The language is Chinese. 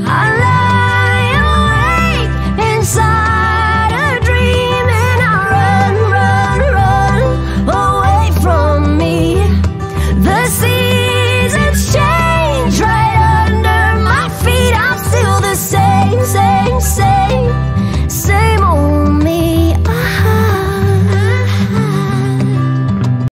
寒